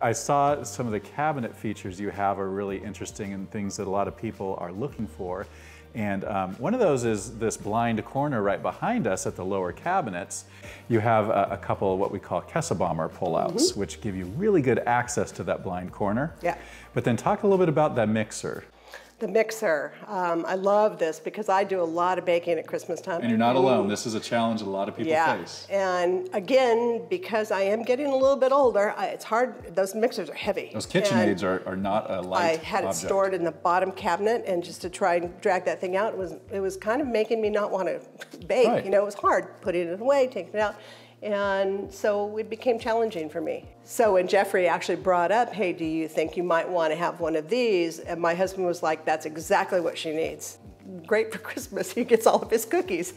I saw some of the cabinet features you have are really interesting and things that a lot of people are looking for. And um, one of those is this blind corner right behind us at the lower cabinets. You have a, a couple of what we call Kesseböhmer pullouts, mm -hmm. which give you really good access to that blind corner. Yeah. But then talk a little bit about that mixer the mixer. Um, I love this because I do a lot of baking at Christmas time. And you're not alone. This is a challenge that a lot of people yeah. face. And again, because I am getting a little bit older, I, it's hard. Those mixers are heavy. Those KitchenAids are, are not a light I had object. it stored in the bottom cabinet, and just to try and drag that thing out, it was it was kind of making me not want to bake. Right. You know, it was hard putting it away, taking it out. And so it became challenging for me. So when Jeffrey actually brought up, hey, do you think you might want to have one of these? And my husband was like, that's exactly what she needs. Great for Christmas, he gets all of his cookies.